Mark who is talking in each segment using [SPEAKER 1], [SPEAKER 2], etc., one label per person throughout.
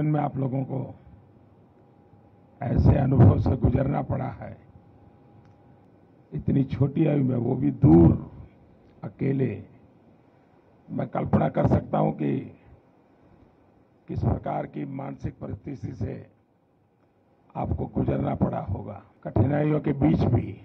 [SPEAKER 1] जीवन में आप लोगों को ऐसे अनुभव से गुजरना पड़ा है। इतनी छोटी आयु में, वो भी दूर, अकेले। मैं कल्पना कर सकता हूँ कि किस प्रकार की मानसिक परिस्थिति से आपको गुजरना पड़ा होगा। कठिनाइयों के बीच भी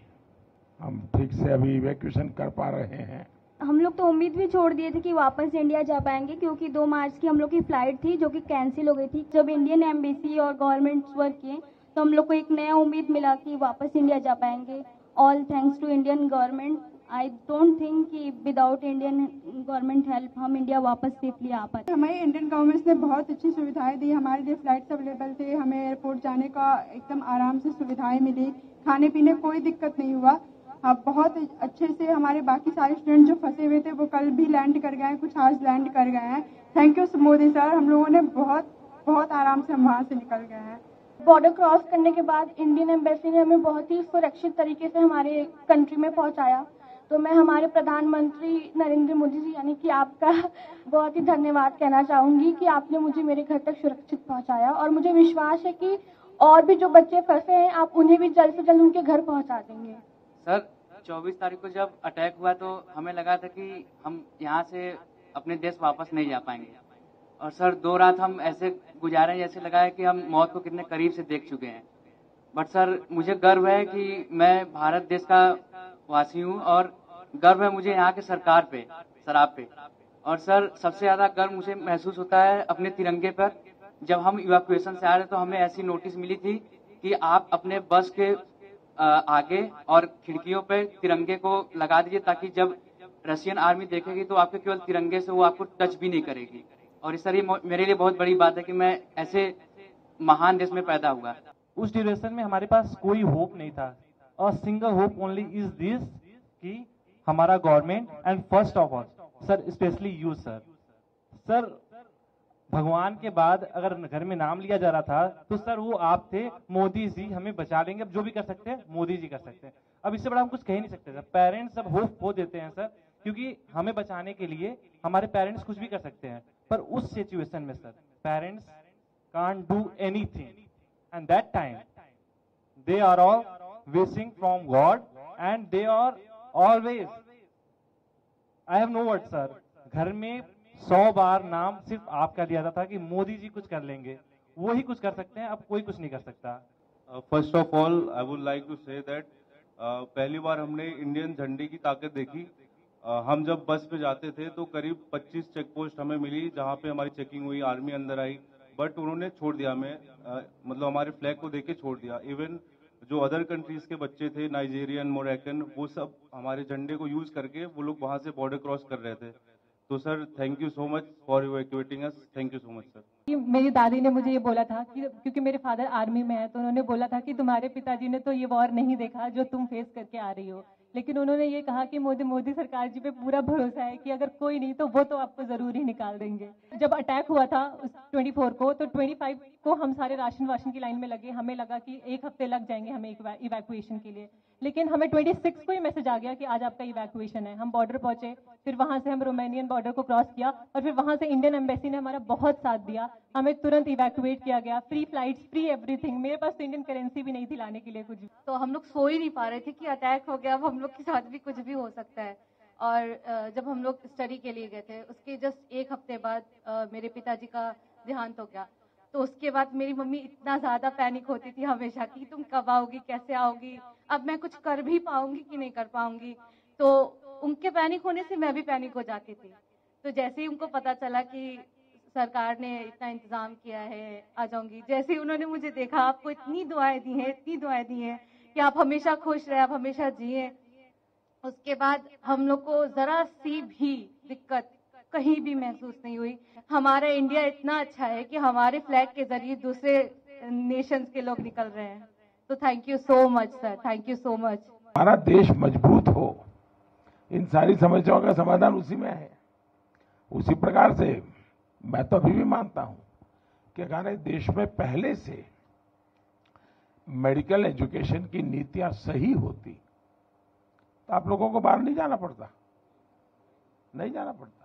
[SPEAKER 1] हम ठीक से अभी इवैक्यूएशन कर पा रहे हैं।
[SPEAKER 2] हम लोग तो उम्मीद भी छोड़ दिए थे कि वापस इंडिया जा पाएँगे, क्योंकि दो मार्च की हम लोग की फ़्लाइट थी जो कि कैंसिल हो गई थी। जब इंडियन एम्बेसी और गवर्नमेंट वर्क किए तो हम लोग को एक नया उम्मीद मिला कि वापस इंडिया जा पाएँगे। All thanks to Indian government I don't think कि विदाउट इंडियन गवर्नमेंट हेल्प हम इंडिया वापस सेफली आ पाते
[SPEAKER 3] हमारी इंडियन गवर्नमेंट ने बहुत अच्छी सुविधाएँ दी। हमारे लिए फ्लाइट्स अवेलेबल थे। हमें एयरपोर्ट जाने का एकदम आराम से सुविधाएँ मिली। खाने पीने कोई दिक्कत नहीं हुआ। हाँ बहुत अच्छे से हमारे बाकी सारे स्टूडेंट जो फंसे हुए थे, वो कल भी लैंड कर गए हैं, कुछ आज लैंड कर गए हैं। थैंक यू मोदी सर हम लोगों ने बहुत बहुत आराम से हम वहाँ से निकल गए हैं।
[SPEAKER 4] बॉर्डर क्रॉस करने के बाद इंडियन एम्बेसी ने हमें बहुत ही सुरक्षित तरीके से हमारे कंट्री में पहुँचाया। तो मैं हमारे प्रधानमंत्री नरेंद्र मोदी जी, यानी कि आपका बहुत ही धन्यवाद कहना चाहूँगी कि आपने मुझे मेरे घर तक सुरक्षित पहुँचाया। और मुझे विश्वास है कि और भी जो बच्चे फंसे हैं, आप उन्हें भी जल्द से जल्द उनके घर पहुँचा देंगे।
[SPEAKER 5] सर 24 तारीख को जब अटैक हुआ तो हमें लगा था कि हम यहाँ से अपने देश वापस नहीं जा पाएँगे। और सर, दो रात हम ऐसे गुजारे हैं जैसे लगा है कि हम मौत को कितने करीब से देख चुके हैं। बट सर, मुझे गर्व है कि मैं भारत देश का वासी हूँ और गर्व है मुझे यहाँ के सरकार पे आप पे। और सर, सबसे ज़्यादा गर्व मुझे महसूस होता है अपने तिरंगे पर। जब हम इवैक्यूएशन से आ रहे तो हमें ऐसी नोटिस मिली थी कि आप अपने बस के आगे और खिड़कियों पे तिरंगे को लगा दीजिए ताकि जब रशियन आर्मी देखेगी तो आपके केवल तिरंगे से वो आपको टच भी नहीं करेगी। और इस सर ये मेरे लिए बहुत बड़ी बात है कि मैं ऐसे महान देश में पैदा हुआ।
[SPEAKER 6] उस ड्यूरेशन में हमारे पास कोई होप नहीं था। और single hope only is this कि हमारा government and first of all sir specially you sir sir भगवान के बाद अगर घर में नाम लिया जा रहा था तो सर वो आप थे, मोदी जी हमें बचा लेंगे। अब जो भी कर सकते हैं, मोदी जी कर सकते हैं। अब इससे बड़ा हम कुछ कह नहीं सकते। सर पेरेंट्स अब होप खो देते हैं, सर, क्योंकि हमें बचाने के लिए हमारे पेरेंट्स कुछ भी कर सकते हैं। पर उस सिचुएशन में, sir parents can do any thing and that time they are all wishing from God and they are always I have no word sir घर में सौ बार नाम सिर्फ़ आपका लिया जाता था कि मोदी जी कुछ कर लेंगे। वो ही कुछ कर सकते हैं अब कोई कुछ नहीं कर सकता।
[SPEAKER 7] First of all I would like to say that पहली बार हमने इंडियन झंडे की ताकत देखी। Uh, हम जब बस पे जाते थे तो करीब 25 चेक पोस्ट हमें मिली जहाँ पे हमारी चेकिंग हुई आर्मी अंदर आई। बट उन्होंने छोड़ दिया हमें uh, मतलब हमारे फ्लैग को देख के छोड़ दिया। इवन जो अदर कंट्रीज़ के बच्चे थे नाइजेरियन मोरक्कन वो सब हमारे झंडे को यूज़ करके वो लोग वहाँ से बॉर्डर क्रॉस कर रहे थे। तो sir thank you so much for you evacuating us thank you so much sir
[SPEAKER 8] मेरी दादी ने मुझे ये बोला था कि क्योंकि मेरे फादर आर्मी में है तो उन्होंने बोला था कि तुम्हारे पिताजी ने तो ये वॉर नहीं देखा जो तुम फेस करके आ रही हो। लेकिन उन्होंने ये कहा कि मोदी मोदी सरकार जी पे पूरा भरोसा है कि अगर कोई नहीं तो वो तो आपको ज़रूर ही निकाल देंगे। जब अटैक हुआ था उस 24 को तो 25 को हम सारे राशन वाशन की लाइन में लगे। हमें लगा कि एक हफ़्ते लग जाएँगे हमें इवैक्यूएशन के लिए। लेकिन हमें 26 को ही मैसेज आ गया कि आज आपका इवैक्यूएशन है। हम बॉर्डर पहुँचे, फिर वहाँ से हम रोमानियन बॉर्डर को क्रॉस किया और फिर वहाँ से इंडियन एम्बेसी ने हमारा बहुत साथ दिया। हमें तुरंत इवैक्यूएट किया गया। फ्री फ़्लाइट फ्री एवरीथिंग मेरे पास तो इंडियन करेंसी भी नहीं थी लाने के लिए कुछ भी।
[SPEAKER 9] तो हम लोग सो ही नहीं पा रहे थे कि अटैक हो गया, अब हम लोग के साथ भी कुछ भी हो सकता है। और जब हम लोग स्टडी के लिए गए थे, उसके जस्ट एक हफ़्ते बाद मेरे पिताजी का देहांत हो गया। तो उसके बाद मेरी मम्मी इतना ज़्यादा पैनिक होती थी हमेशा कि तुम कब आओगी, कैसे आओगी? अब मैं कुछ कर भी पाऊँगी कि नहीं कर पाऊँगी? तो उनके पैनिक होने से मैं भी पैनिक हो जाती थी। तो जैसे ही उनको पता चला कि सरकार ने इतना इंतज़ाम किया है, आ जाऊँगी, जैसे ही उन्होंने मुझे देखा, आपको इतनी दुआएँ दी हैं, इतनी दुआएँ दी हैं कि आप हमेशा खुश रहे, आप हमेशा जिए। उसके बाद हम लोग को जरा सी भी दिक्कत कहीं भी महसूस नहीं हुई। हमारा इंडिया इतना अच्छा है कि हमारे फ्लैग के ज़रिए दूसरे नेशंस के लोग निकल रहे हैं। तो thank you so much sir thank you so much
[SPEAKER 1] हमारा देश मज़बूत हो। इन सारी समस्याओं का समाधान उसी में है। उसी प्रकार से मैं तो अभी भी मानता हूँ कि अगर देश में पहले से मेडिकल एजुकेशन की नीतियाँ सही होती। तो आप लोगों को बाहर नहीं जाना पड़ता। नहीं जाना पड़ता।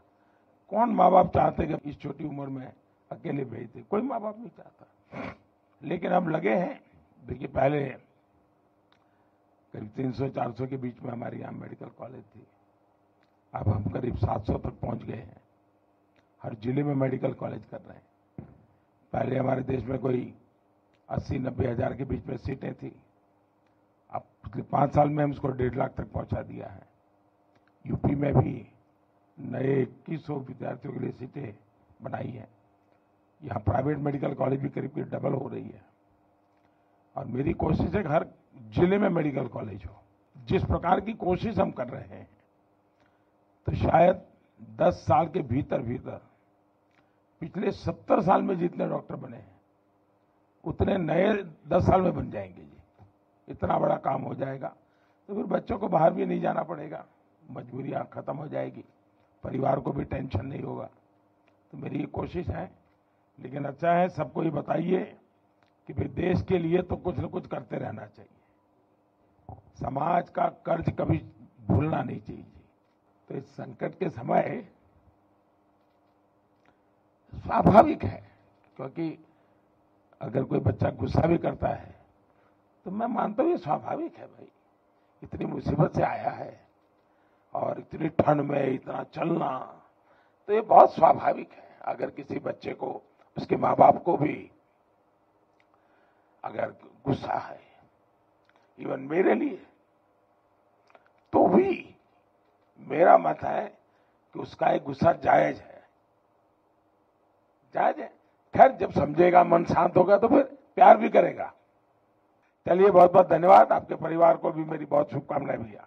[SPEAKER 1] कौन माँ बाप चाहते कि इस छोटी उम्र में अकेले भेज भेजते? कोई माँ बाप नहीं चाहता। लेकिन हम लगे हैं। देखिए, पहले करीब 300-400 के बीच में हमारे यहाँ मेडिकल कॉलेज थी। अब हम करीब 700 तक पहुँच गए हैं। हर ज़िले में मेडिकल कॉलेज कर रहे हैं। पहले हमारे देश में कोई 80-90 हज़ार के बीच में सीटें थी। अब पिछले पाँच साल में हम उसको डेढ़ लाख तक पहुँचा दिया है। यूपी में भी नए इक्कीस विद्यार्थियों के लिए सीटें बनाई हैं। यहाँ प्राइवेट मेडिकल कॉलेज भी करीब करीब डबल हो रही है। और मेरी कोशिश है कि हर ज़िले में मेडिकल कॉलेज हो। जिस प्रकार की कोशिश हम कर रहे हैं तो शायद 10 साल के भीतर भीतर, पिछले 70 साल में जितने डॉक्टर बने हैं, उतने नए 10 साल में बन जाएँगे जी। इतना बड़ा काम हो जाएगा तो फिर बच्चों को बाहर भी नहीं जाना पड़ेगा। मजबूरियाँ खत्म हो जाएगी। परिवार को भी टेंशन नहीं होगा। तो मेरी ये कोशिश है, लेकिन अच्छा है सबको ये बताइए कि भाई देश के लिए तो कुछ न कुछ करते रहना चाहिए। समाज का कर्ज कभी भूलना नहीं चाहिए। तो इस संकट के समय स्वाभाविक है, क्योंकि अगर कोई बच्चा गुस्सा भी करता है तो मैं मानता हूँ ये स्वाभाविक है भाई। इतनी मुसीबत से आया है। और इतनी ठंड में, इतना चलना तो ये बहुत स्वाभाविक है। अगर किसी बच्चे को, उसके माँ बाप को भी अगर गुस्सा है इवन मेरे लिए तो भी मेरा मत है कि उसका एक गुस्सा जायज़ है। जायज़ है। खैर, जब समझेगा, मन शांत होगा तो फिर प्यार भी करेगा। चलिए बहुत बहुत धन्यवाद। आपके परिवार को भी मेरी बहुत शुभकामनाएँ भैया।